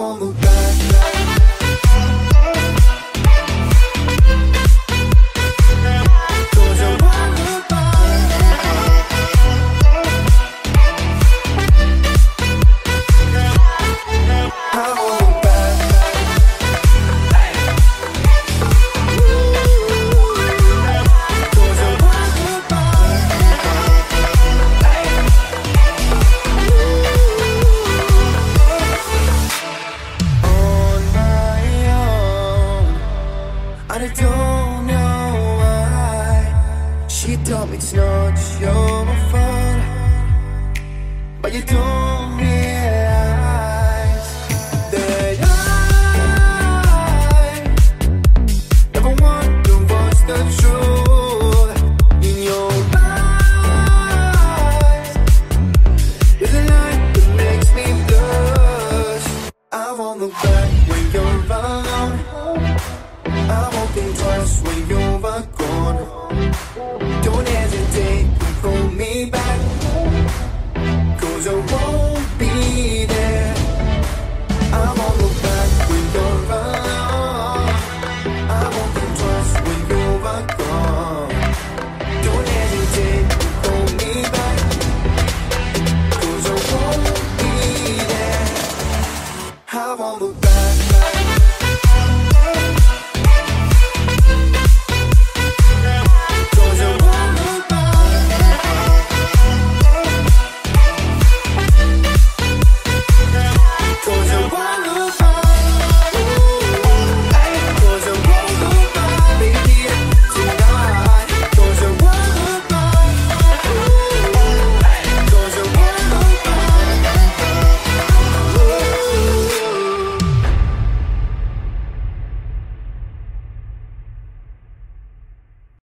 I won't She told me it's not your fault But you don't realize That I Never want to the truth In your eyes. That makes me blush. I the back. So. war.